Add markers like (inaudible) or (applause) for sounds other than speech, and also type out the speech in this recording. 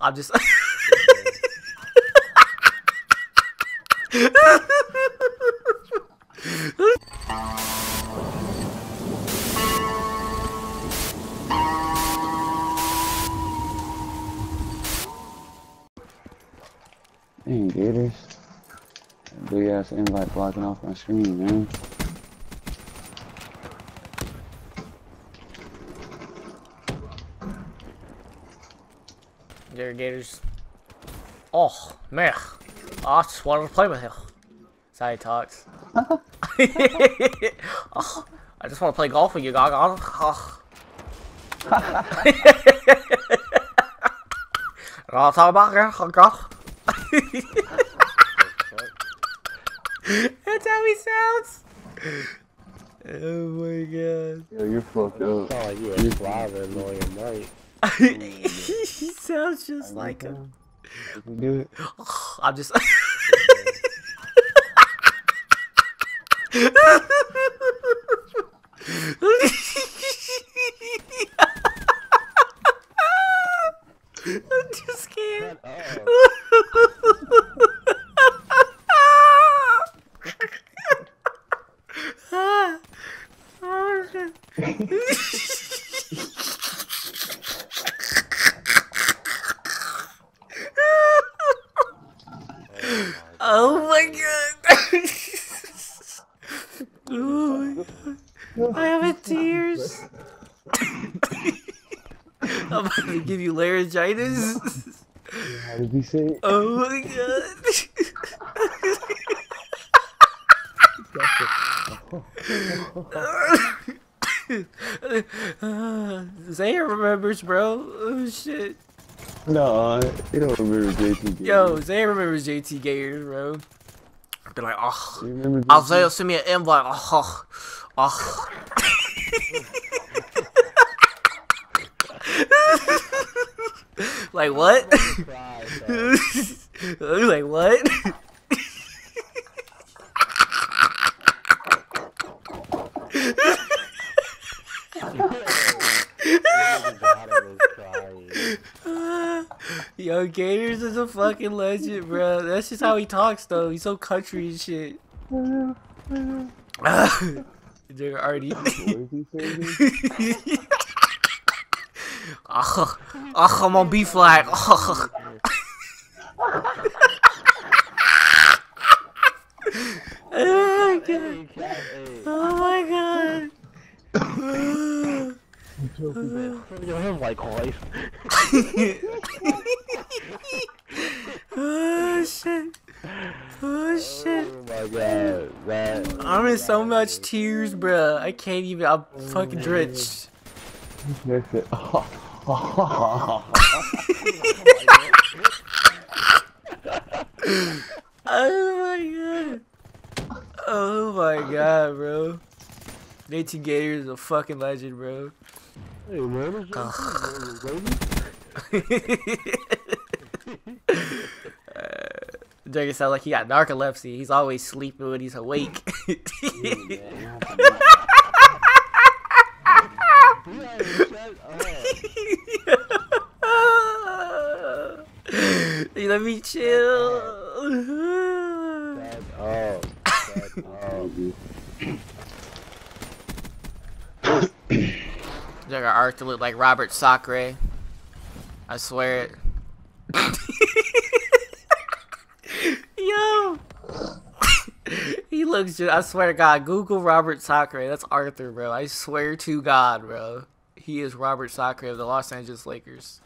I'm just. Dang, Gators. Big ass invite blocking off my screen, man. There, Gators. Oh, man. I just wanted to play with him. That's how he talks. (laughs) oh, I just want to play golf with you, Gog. Oh. (laughs) I'll talk about it, Gog. (laughs) That's how he sounds. Oh my god. Yo, you're fucked up. Oh, you a flyer lawyer, mate. (laughs) he sounds just like him. Do it. I'm just. I'm just scared. (laughs) (laughs) oh. My god! oh my god. I have tears. (laughs) I'm about to give you laryngitis. How did he say? Oh my god. (laughs) Zaya remembers, bro. Oh shit. No, uh, you don't remember JT. Gators. Yo, Zay remembers JT Gators, bro. Be like, oh, You remember I'll JT? say, send me an invite. Oh, oh. (laughs) like what? (laughs) like what? (laughs) (laughs) Yo, Gators is a fucking legend, bro. That's just how he talks, though. He's so country and shit. (laughs) They're already. What did he? (laughs) Ugh, ugh, I'm on B flag. Ugh. oh my god. Oh my god. Oh shit. Oh shit. Oh my god. I'm in so much tears, bro. I can't even. I'm fucking drenched. (laughs) Oh my god. Oh my god, bro. Nate Gator is a fucking legend, bro. Hey, man, what's Juggy (laughs) sounds like he got narcolepsy. He's always sleeping when he's awake. (laughs) (laughs) Let me chill. Oh, Jugger Arthur look like Robert Sacre. I swear it. (laughs) Yo! he looks just, I swear to God, Google Robert Sacre. That's Arthur, bro. I swear to God, bro. He is Robert Sacre of the Los Angeles Lakers.